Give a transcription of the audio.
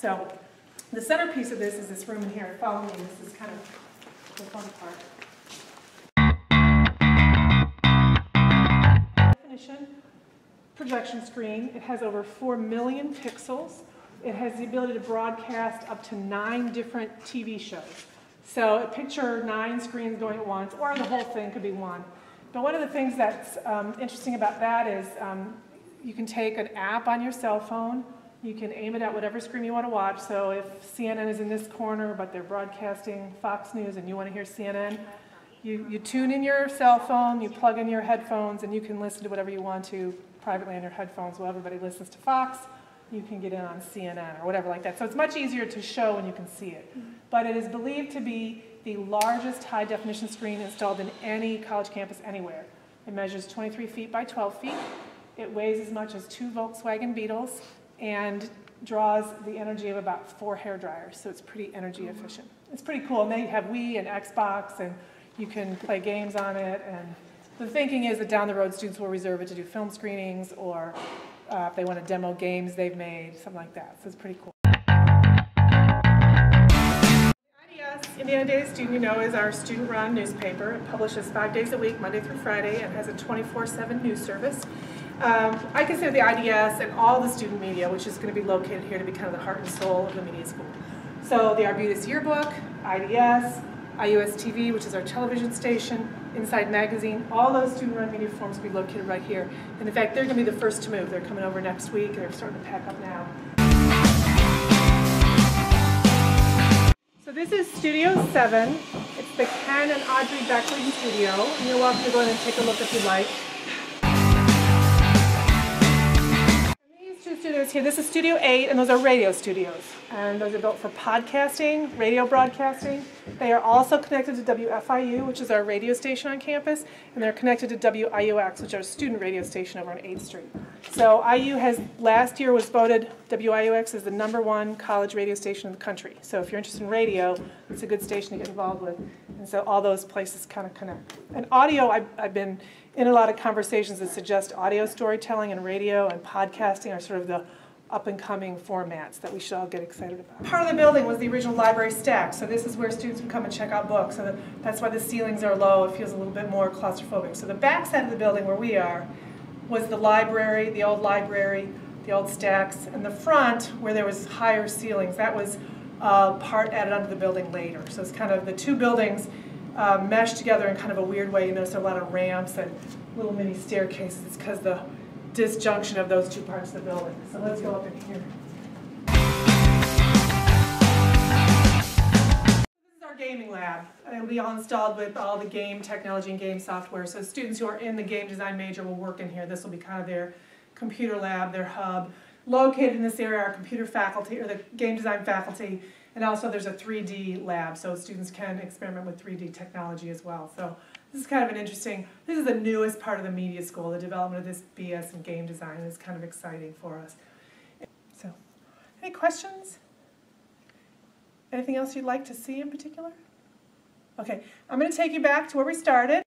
So the centerpiece of this is this room in here. Follow me. This is kind of the fun part. Definition, projection screen. It has over 4 million pixels. It has the ability to broadcast up to nine different TV shows. So a picture nine screens going at once, or the whole thing could be one. But one of the things that's um, interesting about that is um, you can take an app on your cell phone, you can aim it at whatever screen you want to watch. So if CNN is in this corner, but they're broadcasting Fox News and you want to hear CNN, you, you tune in your cell phone, you plug in your headphones, and you can listen to whatever you want to privately on your headphones while everybody listens to Fox. You can get in on CNN or whatever like that. So it's much easier to show when you can see it. Mm-hmm. But it is believed to be the largest high definition screen installed in any college campus anywhere. It measures 23 feet by 12 feet. It weighs as much as two Volkswagen Beetles and draws the energy of about four hair dryers, so it's pretty energy efficient. It's pretty cool, and they have Wii and Xbox, and you can play games on it, and the thinking is that down the road, students will reserve it to do film screenings, or uh, if they want to demo games they've made, something like that, so it's pretty cool. Indiana Daily Student, you know, is our student-run newspaper. It publishes five days a week, Monday through Friday, and has a 24-7 news service. Um, I consider the IDS and all the student media, which is going to be located here to be kind of the heart and soul of the media school. So the Arbutus Yearbook, IDS, IUS TV, which is our television station, Inside Magazine, all those student-run media forms will be located right here. And in fact, they're going to be the first to move. They're coming over next week, they're starting to pack up now. So this is Studio 7. It's the Ken and Audrey Beckley studio. And you're welcome to go in and take a look if you like. Studios here. This is Studio 8, and those are radio studios. And those are built for podcasting, radio broadcasting. They are also connected to WFIU, which is our radio station on campus, and they're connected to WIUX, which is our student radio station over on 8th Street. So IU has, last year was voted, WIUX is the number one college radio station in the country. So if you're interested in radio, it's a good station to get involved with. And so all those places kind of connect. And audio, I've, I've been in a lot of conversations that suggest audio storytelling and radio and podcasting are sort of the up and coming formats that we should all get excited about. Part of the building was the original library stack, so this is where students would come and check out books. So that's why the ceilings are low, it feels a little bit more claustrophobic. So the back side of the building where we are was the library, the old library, the old stacks, and the front where there was higher ceilings, that was uh, part added onto the building later. So it's kind of the two buildings uh, meshed together in kind of a weird way. You notice a lot of ramps and little mini staircases. Because the disjunction of those two parts of the building. So let's go up in here. This is our gaming lab. It'll be all installed with all the game technology and game software. So students who are in the game design major will work in here. This will be kind of their computer lab, their hub. Located in this area are computer faculty, or the game design faculty, and also there's a 3D lab, so students can experiment with 3D technology as well. So this is kind of an interesting, this is the newest part of the media school, the development of this BS in game design is kind of exciting for us. So, any questions? Anything else you'd like to see in particular? Okay, I'm going to take you back to where we started.